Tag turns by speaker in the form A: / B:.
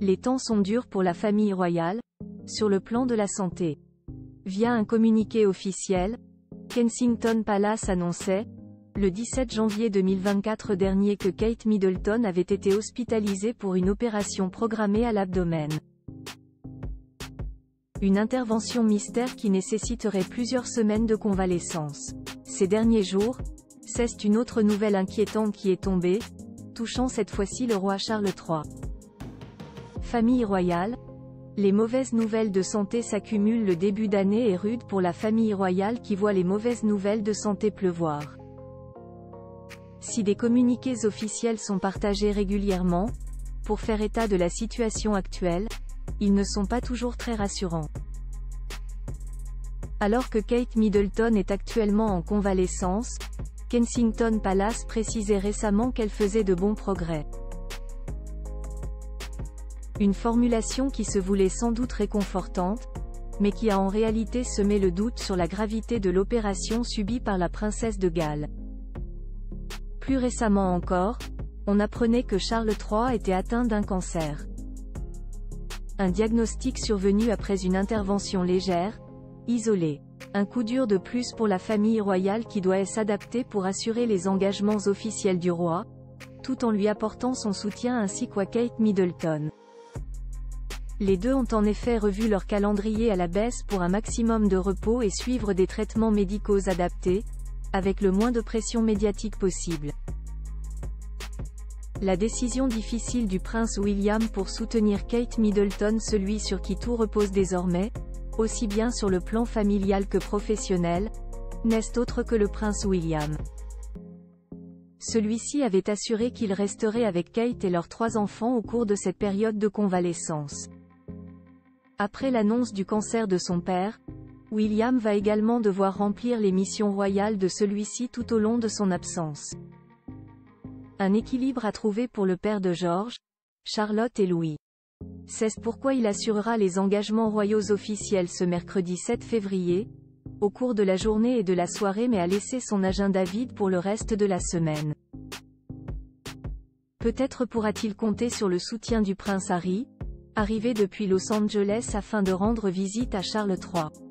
A: Les temps sont durs pour la famille royale, sur le plan de la santé. Via un communiqué officiel, Kensington Palace annonçait, le 17 janvier 2024 dernier que Kate Middleton avait été hospitalisée pour une opération programmée à l'abdomen. Une intervention mystère qui nécessiterait plusieurs semaines de convalescence. Ces derniers jours, c'est une autre nouvelle inquiétante qui est tombée, touchant cette fois-ci le roi Charles III. Famille royale, les mauvaises nouvelles de santé s'accumulent le début d'année est rude pour la famille royale qui voit les mauvaises nouvelles de santé pleuvoir. Si des communiqués officiels sont partagés régulièrement, pour faire état de la situation actuelle, ils ne sont pas toujours très rassurants. Alors que Kate Middleton est actuellement en convalescence, Kensington Palace précisait récemment qu'elle faisait de bons progrès. Une formulation qui se voulait sans doute réconfortante, mais qui a en réalité semé le doute sur la gravité de l'opération subie par la princesse de Galles. Plus récemment encore, on apprenait que Charles III était atteint d'un cancer. Un diagnostic survenu après une intervention légère, isolée. Un coup dur de plus pour la famille royale qui doit s'adapter pour assurer les engagements officiels du roi, tout en lui apportant son soutien ainsi qu'à Kate Middleton. Les deux ont en effet revu leur calendrier à la baisse pour un maximum de repos et suivre des traitements médicaux adaptés, avec le moins de pression médiatique possible. La décision difficile du prince William pour soutenir Kate Middleton celui sur qui tout repose désormais, aussi bien sur le plan familial que professionnel, n'est autre que le prince William. Celui-ci avait assuré qu'il resterait avec Kate et leurs trois enfants au cours de cette période de convalescence. Après l'annonce du cancer de son père, William va également devoir remplir les missions royales de celui-ci tout au long de son absence. Un équilibre à trouver pour le père de George, Charlotte et Louis. C'est pourquoi il assurera les engagements royaux officiels ce mercredi 7 février, au cours de la journée et de la soirée mais a laissé son agenda vide pour le reste de la semaine. Peut-être pourra-t-il compter sur le soutien du prince Harry, arrivé depuis Los Angeles afin de rendre visite à Charles III.